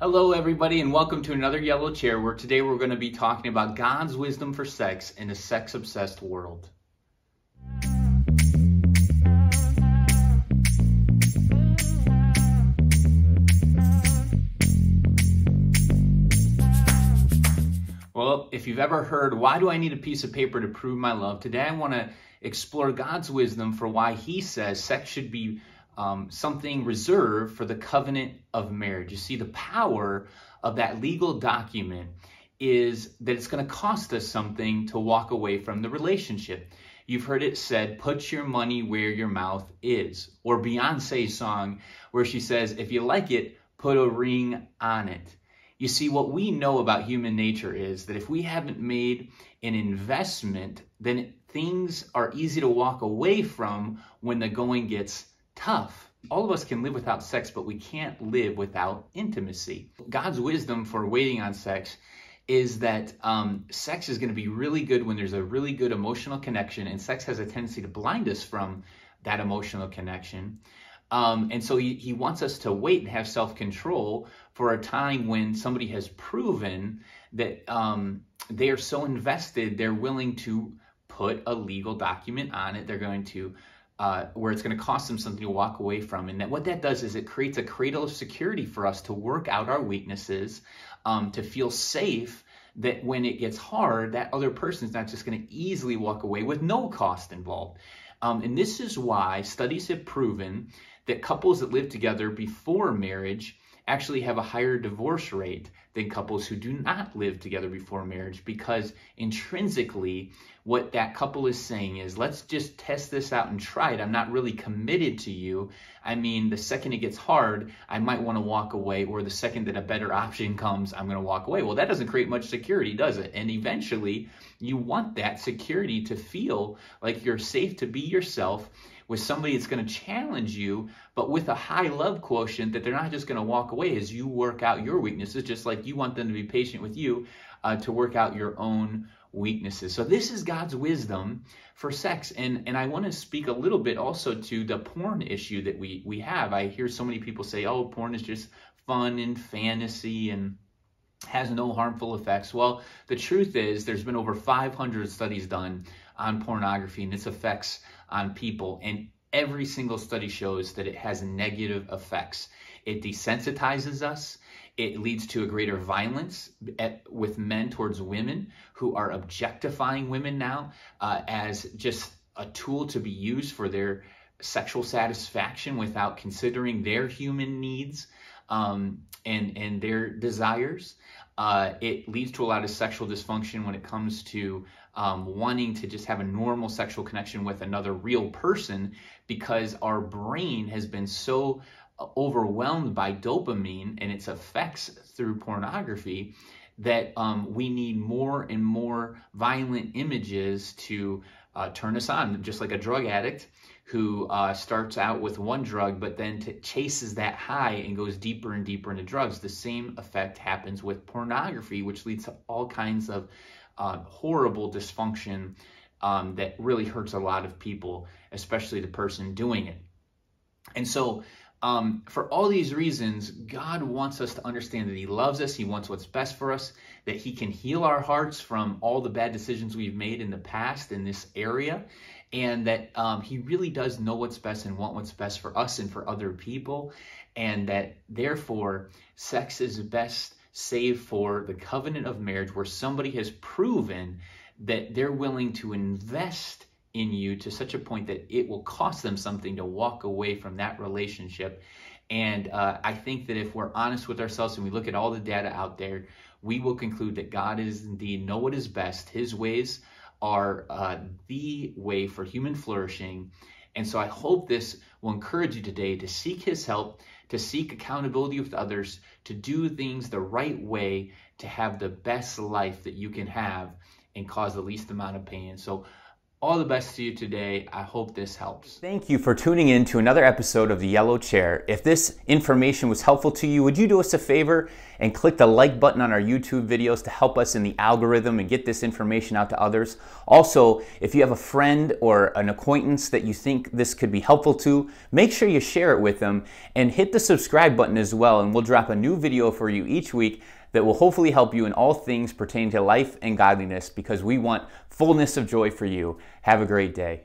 Hello, everybody, and welcome to another Yellow Chair where today we're going to be talking about God's wisdom for sex in a sex obsessed world. Well, if you've ever heard, why do I need a piece of paper to prove my love? Today I want to explore God's wisdom for why He says sex should be um, something reserved for the covenant of marriage. You see, the power of that legal document is that it's going to cost us something to walk away from the relationship. You've heard it said, put your money where your mouth is. Or Beyonce's song, where she says, if you like it, put a ring on it. You see, what we know about human nature is that if we haven't made an investment, then things are easy to walk away from when the going gets tough. All of us can live without sex, but we can't live without intimacy. God's wisdom for waiting on sex is that um, sex is going to be really good when there's a really good emotional connection, and sex has a tendency to blind us from that emotional connection. Um, and so he, he wants us to wait and have self control for a time when somebody has proven that um, they are so invested, they're willing to put a legal document on it. They're going to uh, where it's going to cost them something to walk away from. And that what that does is it creates a cradle of security for us to work out our weaknesses, um, to feel safe that when it gets hard, that other person is not just going to easily walk away with no cost involved. Um, and this is why studies have proven that couples that live together before marriage actually have a higher divorce rate than couples who do not live together before marriage because intrinsically what that couple is saying is let's just test this out and try it. I'm not really committed to you. I mean the second it gets hard i might want to walk away or the second that a better option comes i'm going to walk away. Well that doesn't create much security does it? And eventually you want that security to feel like you're safe to be yourself with somebody that's going to challenge you, but with a high love quotient that they're not just going to walk away as you work out your weaknesses, just like you want them to be patient with you uh, to work out your own weaknesses. So this is God's wisdom for sex. And, and I want to speak a little bit also to the porn issue that we, we have. I hear so many people say, oh, porn is just fun and fantasy and has no harmful effects. Well, the truth is there's been over 500 studies done on pornography and its effects on people. And every single study shows that it has negative effects. It desensitizes us. It leads to a greater violence at, with men towards women who are objectifying women now uh, as just a tool to be used for their sexual satisfaction without considering their human needs um, and and their desires. Uh, it leads to a lot of sexual dysfunction when it comes to um, wanting to just have a normal sexual connection with another real person because our brain has been so uh, overwhelmed by dopamine and its effects through pornography that um, we need more and more violent images to uh, turn us on, just like a drug addict who uh, starts out with one drug but then t- chases that high and goes deeper and deeper into drugs. The same effect happens with pornography, which leads to all kinds of uh, horrible dysfunction um, that really hurts a lot of people, especially the person doing it. And so, um, for all these reasons, God wants us to understand that He loves us, He wants what's best for us, that He can heal our hearts from all the bad decisions we've made in the past in this area, and that um, He really does know what's best and want what's best for us and for other people, and that therefore sex is best saved for the covenant of marriage where somebody has proven that they're willing to invest in you to such a point that it will cost them something to walk away from that relationship. And uh, I think that if we're honest with ourselves and we look at all the data out there, we will conclude that God is indeed know what is best. His ways are uh, the way for human flourishing. And so I hope this will encourage you today to seek His help, to seek accountability with others, to do things the right way, to have the best life that you can have and cause the least amount of pain. So All the best to you today. I hope this helps. Thank you for tuning in to another episode of The Yellow Chair. If this information was helpful to you, would you do us a favor and click the like button on our YouTube videos to help us in the algorithm and get this information out to others? Also, if you have a friend or an acquaintance that you think this could be helpful to, make sure you share it with them and hit the subscribe button as well, and we'll drop a new video for you each week that will hopefully help you in all things pertaining to life and godliness because we want fullness of joy for you. Have a great day.